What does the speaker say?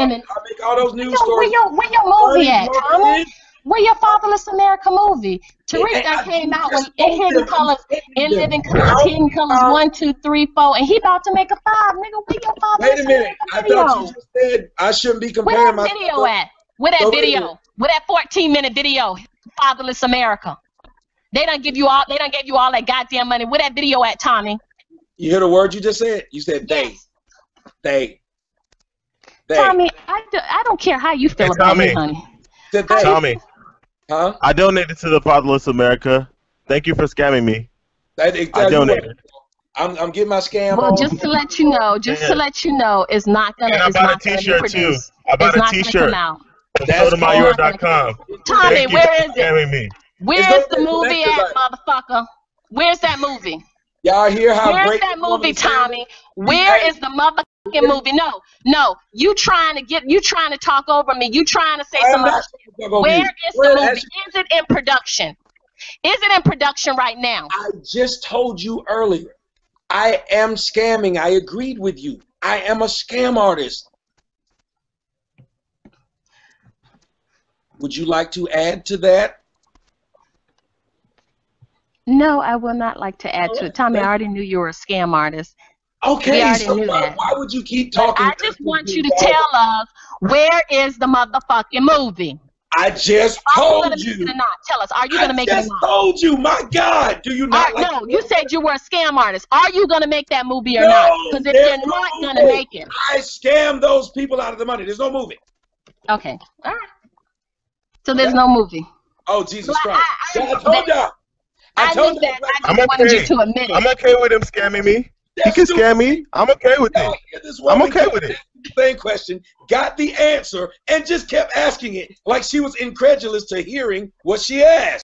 And I make all those news Yo, where stories. your where your movie at, Thomas? Where your Fatherless America movie? Tariq that came out with in hidden colors, in living colors, hidden colors one, two, three, four, and he about to make a five, nigga. Where your Fatherless Wait a minute. I thought you just said I shouldn't be Where comparing myself. video at? Where that video? Where that 14 minute video? Fatherless America. They don't give you all. They don't give you all that goddamn money. Where that video at, Tommy? You hear the word you just said? You said they. They. They. Tommy, I, do, I don't care how you feel Hey, about me, Tommy. honey. Said they. Tommy, Huh? I donated to the Fatherless America. Thank you for scamming me. That, I tell you what, donated. I'm, I'm getting my scam Well, on. just to let you know, just to let you know, it's not gonna. And I it's bought a not gonna be T-shirt, too. produced. I bought it's a not gonna T-shirt. come out. From That's SotoMayor.com. Tommy, Thank you where for is it? scamming me. Where's gonna the movie connected, at, motherfucker? Where's that movie? Y'all hear how Where's great that this woman movie. Tommy? Where is the motherfucking movie? No, no. You trying to get? You trying to talk over me? You trying to say I'm some other trying to talk over Where is Where- the movie? Is it in production? Is it in production right now? I just told you earlier. I am scamming. I agreed with you. I am a scam artist. Would you like to add to that? No, I will not like to add to it. Tommy, I already knew you were a scam artist. Okay, We already so knew why, that. why would you keep But talking? I just want you to tell us where is the motherfucking movie? I just Are you told gonna make you. it or not? Tell us. Are you gonna make it or just told you. My God, do you not right, like? no, you said you were a scam artist. Are you gonna make that movie or No, not? Because if you're no not gonna make it, I scam those people out of the money. There's no movie. okay, all right. So there's no movie. Oh Jesus Well, Christ! I- I- Yeah, I told y'all. I I told knew y'all. that. I I'm just wanted okay. you to admit it. I'm okay with him scamming me. He can stupid. scam me. I'm okay with it. I'm okay with it. Same question, got the answer, and just kept asking it like she was incredulous to hearing what she asked.